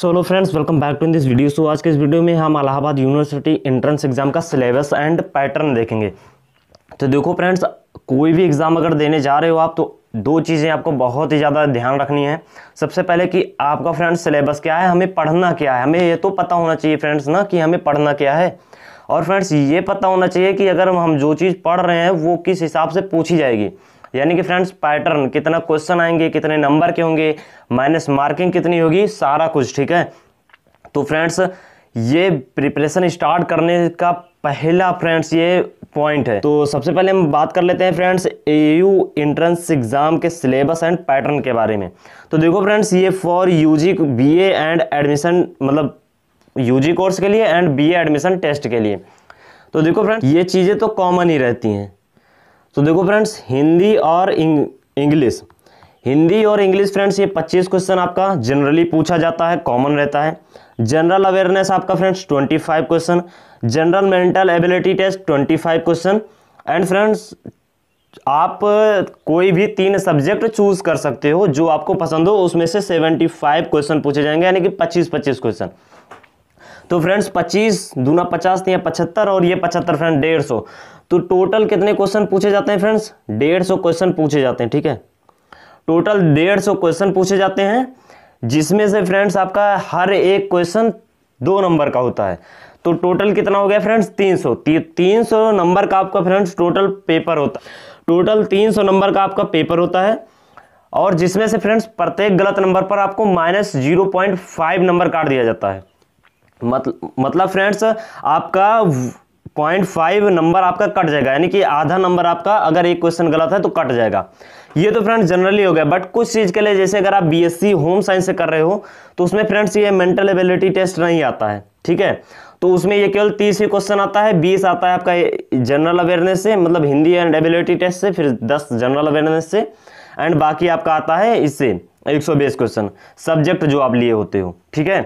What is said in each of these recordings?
Solo friends welcome back to in this video so आज के इस वीडियो में हम इलाहाबाद यूनिवर्सिटी एंट्रेंस एग्ज़ाम का सिलेबस एंड पैटर्न देखेंगे। तो देखो फ्रेंड्स कोई भी एग्ज़ाम अगर देने जा रहे हो आप तो दो चीज़ें आपको बहुत ही ज़्यादा ध्यान रखनी है। सबसे पहले कि आपका फ्रेंड्स सिलेबस क्या है, हमें पढ़ना क्या है? हमें ये तो पता होना चाहिए फ्रेंड्स ना कि हमें पढ़ना क्या है। और फ्रेंड्स ये पता होना चाहिए कि अगर हम जो चीज़ पढ़ रहे हैं, वो किस हिसाब से पूछी जाएगी। यानी कि फ्रेंड्स पैटर्न कितना क्वेश्चन आएँगे, कितने नंबर के होंगे माइनस मार्किंग कितनी होगी, सारा कुछ, ठीक है? तो फ्रेंड्स, ये प्रिपरेशन स्टार्ट करने का पहला फ्रेंड्स, ये पॉइंट है। तो सबसे पहले हम बात कर लेते हैं फ्रेंड्स एयू एंट्रेंस एग्ज़ाम के सिलेबस एंड पैटर्न के बारे में। तो देखो फ्रेंड्स, ये for UG BA and admission मतलब यूजी कोर्स के लिए एंड बीए एडमिशन टेस्ट के लिए। तो देखो फ्रेंड्स, ये चीज़ें तो कॉमन ही रहती हैं। तो देखो फ्रेंड्स, हिंदी और इंग्लिश। हिंदी और इंग्लिश फ्रेंड्स, ये 25 क्वेश्चन आपका जनरली पूछा जाता है कॉमन रहता है। जनरल अवेयरनेस आपका friends 25 question general mental ability test 25 question and friends आप, कोई भी तीन सब्जेक्ट चूज़ कर सकते हो, जो आपको पसंद हो, उसमें से 75 क्वेश्चन पूछे जाएँगे, यानी कि 25 25 क्वेश्चन तो फ्रेंड्स 25 दूना पचास या पचहत्तर और ये पचहत्तर फ्रेंड डेढ़ सौ। तो टोटल कितने क्वेश्चन पूछे जाते हैं फ्रेंड्स डेढ़ सौ क्वेश्चन पूछे जाते हैं, ठीक है? टोटल डेढ़ सौ क्वेश्चन पूछे जाते हैं, जिसमें से फ्रेंड्स आपका हर एक क्वेश्चन दो नंबर का होता है। तो टोटल कितना हो गया फ्रेंड्स तीन सौ। तीन सौ नंबर का आपका फ्रेंड्स टोटल पेपर होता है टोटल तीन सौ नंबर का आपका पेपर होता है। और जिसमें से फ्रेंड्स प्रत्येक गलत नंबर पर आपको minus zero point five number काट दिया जाता है। मतलब फ्रेंड्स आपका पॉइंट फाइव नंबर आपका कट जाएगा, यानी कि आधा नंबर आपका अगर एक क्वेश्चन गलत है तो कट जाएगा। ये तो फ्रेंड्स जनरली हो गया बट कुछ चीज़ के लिए, जैसे अगर आप बीएससी होम साइंस से कर रहे हो तो उसमें फ्रेंड्स ये मेंटल एबिलिटी टेस्ट नहीं आता है, ठीक है? तो उसमें ये केवल तीस ही क्वेश्चन आता है, बीस आता है आपका जनरल अवेयरनेस से मतलब हिंदी एंड एबिलिटी टेस्ट से, फिर दस जनरल अवेयरनेस से एंड बाकी आपका आता है इससे, एक सौ बीस क्वेश्चन सब्जेक्ट जो आप लिए होते हो, ठीक है?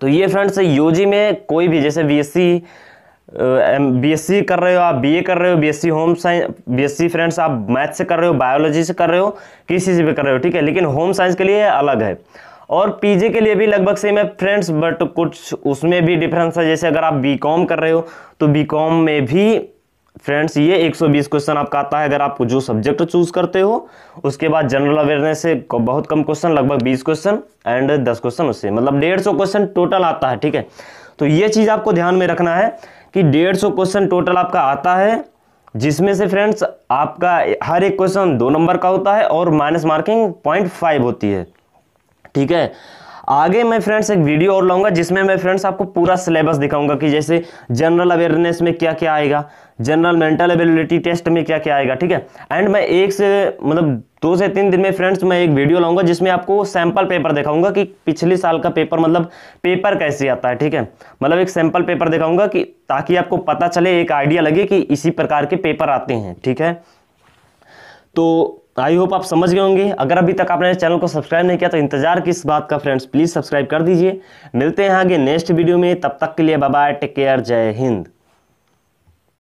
तो ये फ्रेंड्स यूजी में कोई भी, जैसे बीएससी बीएससी कर रहे हो आप बीए कर रहे हो BSc home science BSc friends आप मैथ से कर रहे हो बायोलॉजी से कर रहे हो, किसी से भी कर रहे हो, ठीक है? लेकिन होम साइंस के लिए अलग है। और पीजी के लिए भी लगभग सेम है फ्रेंड्स बट कुछ उसमें भी डिफरेंस है। जैसे अगर आप बीकॉम कर रहे हो तो बीकॉम में भी फ्रेंड्स, ये 120 क्वेश्चन आपका आता है। अगर आप जो सब्जेक्ट चूज़ करते हो, उसके बाद जनरल अवेयरनेस से बहुत कम क्वेश्चन, लगभग 20 क्वेश्चन एंड 10 क्वेश्चन उससे मतलब डेढ़ सौ क्वेश्चन टोटल आता है, ठीक है? तो ये चीज़ आपको ध्यान में रखना है कि डेढ़ सौ क्वेश्चन टोटल आपका आता है, जिसमें से फ्रेंड्स आपका हर एक क्वेश्चन दो नंबर का होता है और माइनस मार्किंग पॉइंट होती है, ठीक है? आगे मैं फ्रेंड्स एक वीडियो और लाऊँगा, जिसमें मैं फ्रेंड्स आपको पूरा सिलेबस दिखाऊँगा कि जैसे जनरल अवेयरनेस में क्या क्या आएगा जनरल मेंटल एबिलिटी टेस्ट में क्या क्या आएगा, ठीक है? एंड मैं एक से मतलब दो से तीन दिन में फ्रेंड्स मैं एक वीडियो लाऊँगा, जिसमें आपको सैंपल पेपर दिखाऊँगा कि पिछले साल का पेपर मतलब पेपर कैसे आता है, ठीक है? मतलब एक सैंपल पेपर दिखाऊँगा कि, ताकि आपको पता चले, एक आइडिया लगे कि इसी प्रकार के पेपर आते हैं, ठीक है? तो आई होप आप समझ गए होंगे। अगर अभी तक आपने चैनल को सब्सक्राइब नहीं किया तो इंतज़ार किस बात का फ्रेंड्स, प्लीज़ सब्सक्राइब कर दीजिए। मिलते हैं आगे नेक्स्ट वीडियो में। तब तक के लिए बाय टेक केयर, जय हिंद।